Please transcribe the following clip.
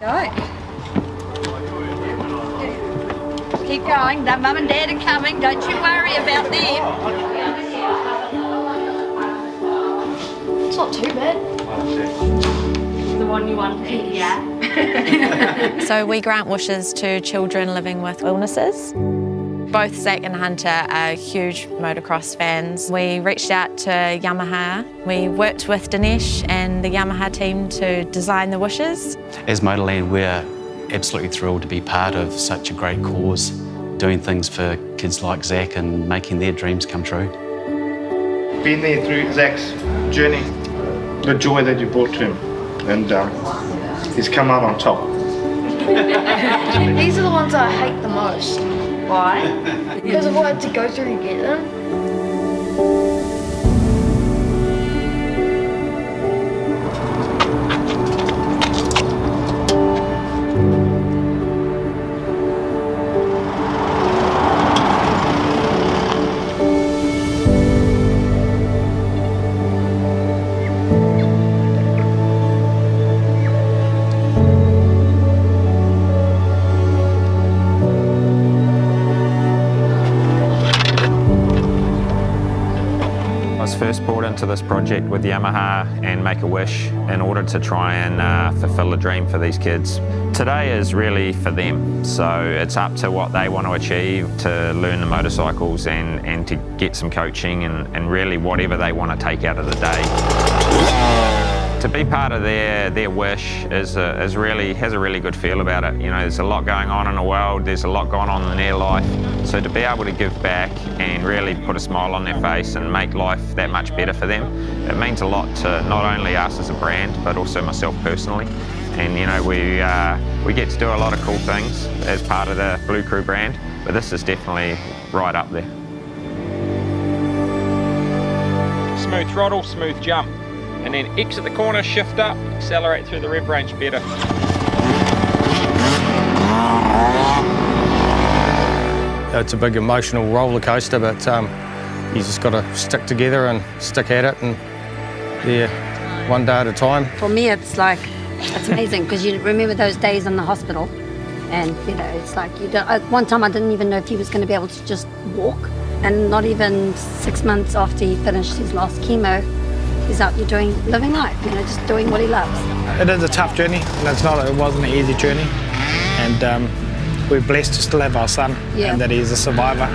Go. Keep going. The mum and dad are coming. Don't you worry about them. It's not too bad. The one you wanted. Yeah. So we grant wishes to children living with illnesses. Both Zac and Hunter are huge motocross fans. We reached out to Yamaha. We worked with Dinesh and the Yamaha team to design the wishes. As Motorland, we're absolutely thrilled to be part of such a great cause, doing things for kids like Zac and making their dreams come true. been there through Zac's journey, the joy that you brought to him, and um, he's come out on top. These are the ones I hate the most Why? because of what I had to go through to get them. Was first brought into this project with Yamaha and Make a Wish in order to try and uh, fulfill a dream for these kids. Today is really for them, so it's up to what they want to achieve to learn the motorcycles and, and to get some coaching and, and really whatever they want to take out of the day. To be part of their, their wish is, a, is really, has a really good feel about it. You know, there's a lot going on in the world, there's a lot going on in their life. So to be able to give back and really put a smile on their face and make life that much better for them, it means a lot to not only us as a brand, but also myself personally. And you know, we, uh, we get to do a lot of cool things as part of the Blue Crew brand, but this is definitely right up there. smooth throttle, smooth jump. And then exit the corner, shift up, accelerate through the rev range better. It's a big emotional roller coaster, but um, you just got to stick together and stick at it, and yeah, one day at a time. For me, it's like, it's amazing because you remember those days in the hospital. And, you know, it's like, you don't, at one time I didn't even know if he was going to be able to just walk. And not even six months after he finished his last chemo, he's out there doing, living life, you know, just doing what he loves. It is a tough journey, and it's not. It wasn't an easy journey, and um, we're blessed to still have our son, Yeah. and that he's a survivor.